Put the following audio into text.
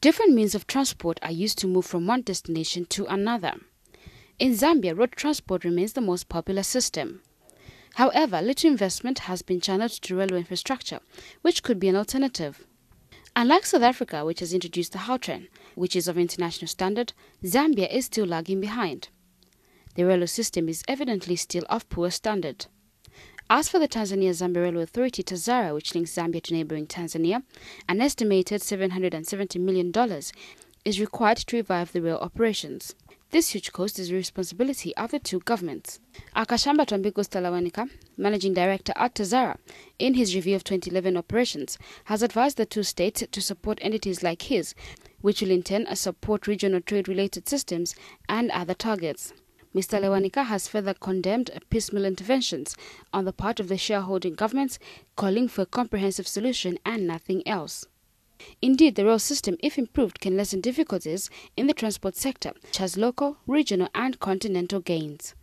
Different means of transport are used to move from one destination to another. In Zambia, road transport remains the most popular system. However, little investment has been channeled to railway infrastructure, which could be an alternative. Unlike South Africa, which has introduced the Gautrain, which is of international standard, Zambia is still lagging behind. The railway system is evidently still of poor standard. As for the Tanzania Zambia Railway Authority, TAZARA, which links Zambia to neighboring Tanzania, an estimated $770 million is required to revive the rail operations. This huge cost is the responsibility of the two governments. Akashambatwa Mbikusita-Lewanika, managing director at TAZARA, in his review of 2011 operations, has advised the two states to support entities like his, which will in turn support regional trade-related systems and other targets. Mr. Lewanika has further condemned piecemeal interventions on the part of the shareholding governments, calling for a comprehensive solution and nothing else. Indeed, the rail system, if improved, can lessen difficulties in the transport sector, which has local, regional, and continental gains.